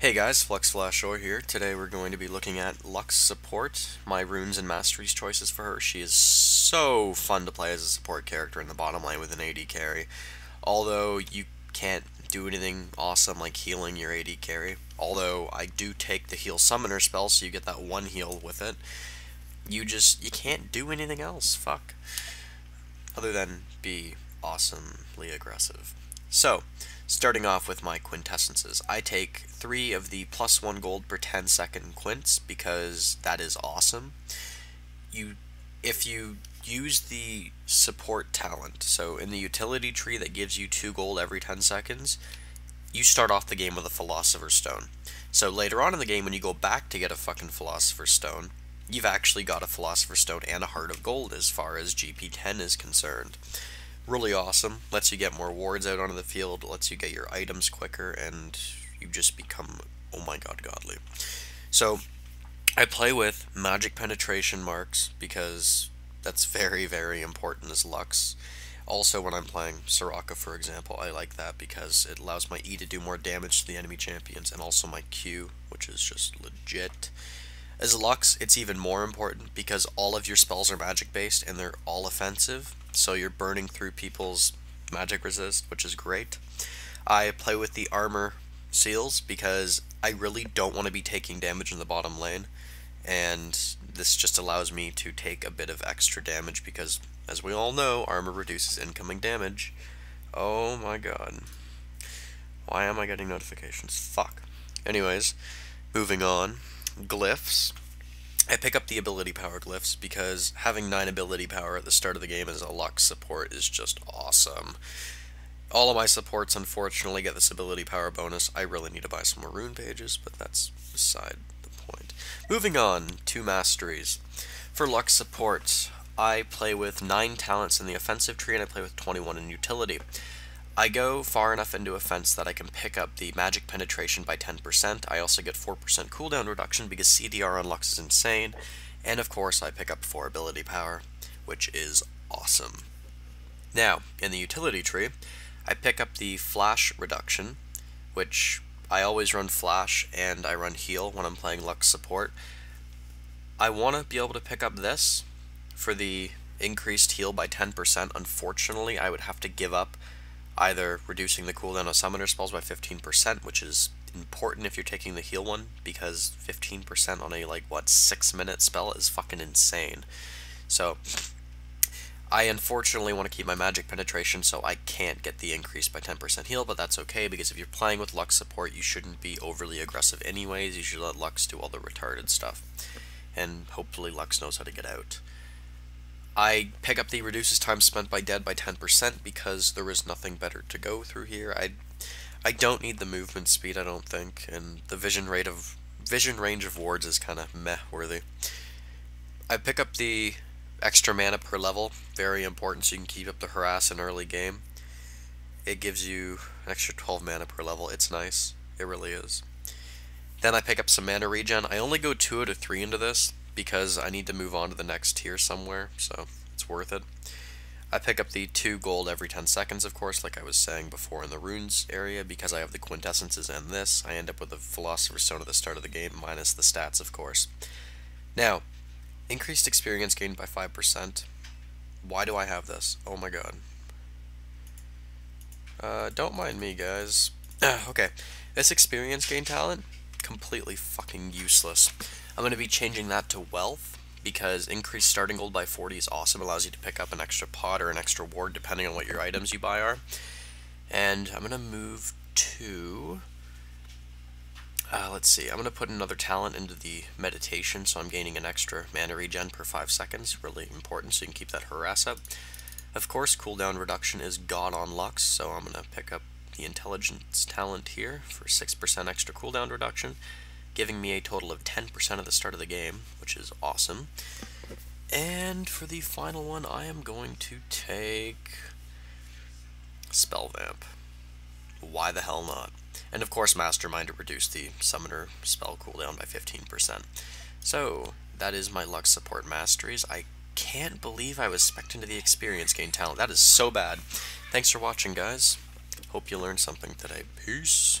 Hey guys, Fluxflashor here. Today we're going to be looking at Lux support, my runes and masteries choices for her. She is so fun to play as a support character in the bottom lane with an AD carry. Although you can't do anything awesome like healing your AD carry. Although I do take the heal summoner spell so you get that one heal with it. You just, you can't do anything else, fuck. Other than be awesomely aggressive. So, starting off with my quintessences, I take three of the plus one gold per 10 second quints because that is awesome. You, if you use the support talent, so in the utility tree that gives you two gold every 10 seconds, you start off the game with a Philosopher's Stone. So later on in the game, when you go back to get a fucking Philosopher's Stone, you've actually got a Philosopher's Stone and a Heart of Gold as far as GP10 is concerned really awesome. Lets you get more wards out onto the field, lets you get your items quicker, and you just become, oh my god, godly. So, I play with magic penetration marks because that's very, very important as Lux. Also, when I'm playing Soraka, for example, I like that because it allows my E to do more damage to the enemy champions, and also my Q, which is just legit. As Lux, it's even more important because all of your spells are magic based and they're all offensive, so you're burning through people's magic resist, which is great. I play with the armor seals because I really don't want to be taking damage in the bottom lane, and this just allows me to take a bit of extra damage because, as we all know, armor reduces incoming damage. Oh my god. Why am I getting notifications? Fuck. Anyways, moving on. Glyphs. I pick up the ability power glyphs because having 9 ability power at the start of the game as a Lux support is just awesome. All of my supports unfortunately get this ability power bonus. I really need to buy some more rune pages, but that's beside the point. Moving on to masteries. For Lux support, I play with 9 talents in the offensive tree and I play with 21 in utility. I go far enough into offense that I can pick up the magic penetration by 10%. I also get 4% cooldown reduction because CDR on Lux is insane. And of course, I pick up 4 ability power, which is awesome. Now, in the utility tree, I pick up the flash reduction, which I always run flash and I run heal when I'm playing Lux support. I want to be able to pick up this for the increased heal by 10%. Unfortunately, I would have to give up either reducing the cooldown of summoner spells by 15%, which is important if you're taking the heal one, because 15% on a, like, what, 6 minute spell is fucking insane. So, I unfortunately want to keep my magic penetration, so I can't get the increase by 10% heal, but that's okay, because if you're playing with Lux support, you shouldn't be overly aggressive anyways, you should let Lux do all the retarded stuff. And hopefully Lux knows how to get out. I pick up the reduces time spent by dead by 10% because there is nothing better to go through here. I I don't need the movement speed, I don't think, and the vision rate of vision range of wards is kind of meh worthy. I pick up the extra mana per level, very important so you can keep up the harass in early game. It gives you an extra 12 mana per level. It's nice. It really is. Then I pick up some mana regen. I only go 2 out of 3 into this because I need to move on to the next tier somewhere, so it's worth it. I pick up the 2 gold every 10 seconds, of course, like I was saying before in the runes area, because I have the quintessences and this. I end up with the Philosopher's Stone at the start of the game, minus the stats, of course. Now, increased experience gained by 5%. Why do I have this? Oh my god. Uh, don't mind me, guys. okay, this experience gain talent, completely fucking useless. I'm going to be changing that to wealth because increased starting gold by 40 is awesome. It allows you to pick up an extra pot or an extra ward depending on what your items you buy are. And I'm going to move to... Uh, let's see, I'm going to put another talent into the meditation, so I'm gaining an extra mana regen per 5 seconds. Really important, so you can keep that harass up. Of course, cooldown reduction is god on Lux, so I'm going to pick up the intelligence talent here for 6% extra cooldown reduction giving me a total of 10% at the start of the game, which is awesome. And for the final one, I am going to take Spell Vamp. Why the hell not? And of course, Mastermind to reduce the Summoner spell cooldown by 15%. So, that is my Lux Support Masteries. I can't believe I was specced into the Experience Gain talent. That is so bad. Thanks for watching, guys. Hope you learned something today. Peace.